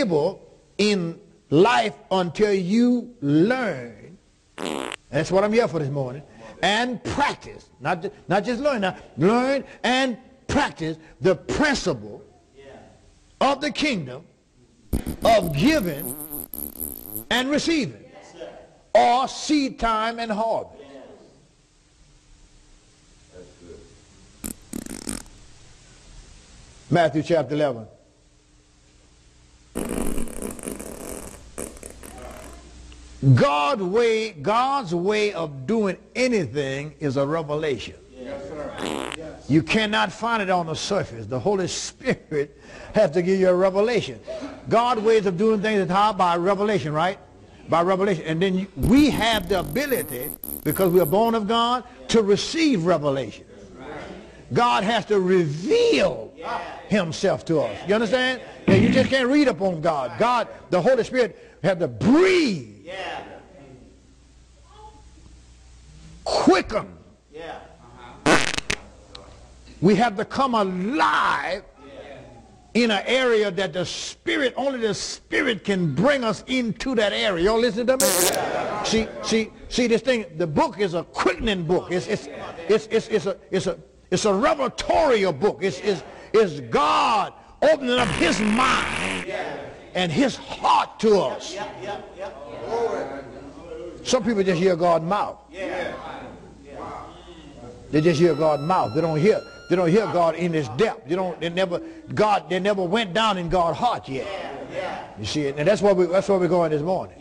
able in life until you learn. That's what I'm here for this morning. And practice. Not, ju- not just learn. Now, learn and practice the principle of the kingdom of giving and receiving. Or seed time and harvest. Matthew chapter 11. God way, God's way of doing anything is a revelation. Yes. You cannot find it on the surface. The Holy Spirit has to give you a revelation. God's ways of doing things is how? By revelation, right? By revelation. And then you, we have the ability, because we are born of God, to receive revelation. God has to reveal himself to us. You understand? Yeah, you just can't read up on God. God, the Holy Spirit, has to breathe, Yeah. quicken. yeah We have to come alive in an area that the Spirit, only the Spirit can bring us into that area. Y'all listen to me? See, see, see this thing, the book is a quickening book. It's, it's, it's, it's, it's, a, it's, a, it's a revelatorial book. It's, it's, it's God opening up his mind and his heart to us. Some people just hear God's mouth. They just hear God's mouth. They don't hear. They don't hear God in His depth. They don't. They never. God. They never went down in God's heart yet. You see it, and that's where we. That's where we're going this morning.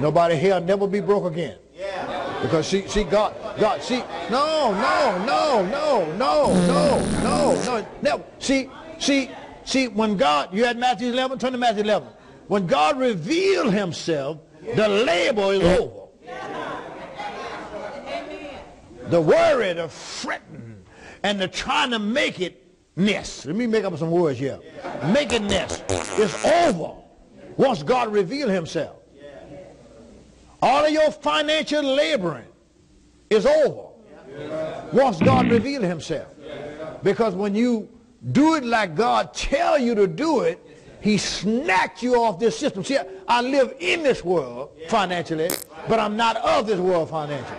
Nobody here will never be broke again. Because she see, God, God, see, no, no, no, no, no, no, no, no, no. See, see, see, when God, you had Matthew 11, turn to Matthew 11. When God revealed himself, the labor is over. The worry, the fretting, and the trying to make it nest. Let me make up some words here. Make it nest. It's over once God revealed himself. All of your financial laboring is over once God revealed himself. Because when you do it like God tell you to do it, he snatched you off this system. See, I live in this world financially, but I'm not of this world financially.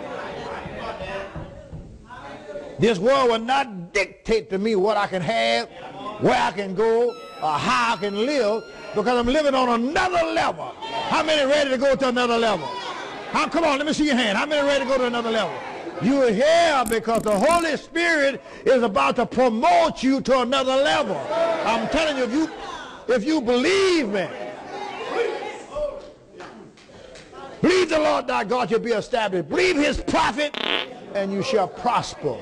This world will not dictate to me what I can have, where I can go, or how I can live, because I'm living on another level. How many ready to go to another level? How, come on, let me see your hand. How many ready to go to another level? You're here because the Holy Spirit is about to promote you to another level. I'm telling you, if you, if you believe me, believe the Lord thy God shall be established. Believe his prophet, and you shall prosper.